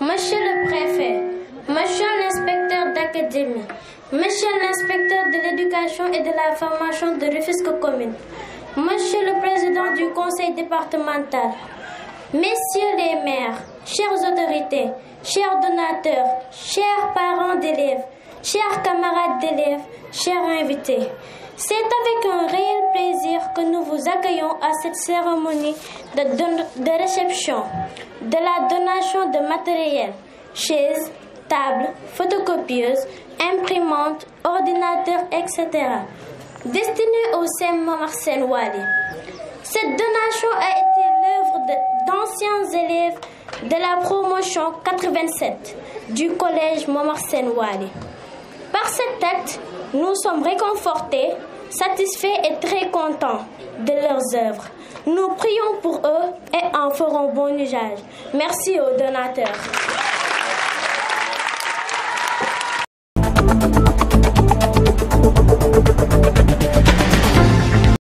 Monsieur le préfet, monsieur l'inspecteur d'académie, monsieur l'inspecteur de l'éducation et de la formation de Rufisque Commune, monsieur le président du conseil départemental, messieurs les maires, chères autorités, chers donateurs, chers parents d'élèves, chers camarades d'élèves, chers invités, c'est avec un réel que nous vous accueillons à cette cérémonie de, réception de la donation de matériel, chaises, tables, photocopieuses, imprimantes, ordinateurs, etc. destinés au CEM Marcel Wally. Cette donation a été l'œuvre d'anciens élèves de la promotion 87 du collège Momarsen Wali. Par cet acte, nous sommes réconfortés, satisfaits et très contents de leurs œuvres. Nous prions pour eux et en ferons bon usage. Merci aux donateurs.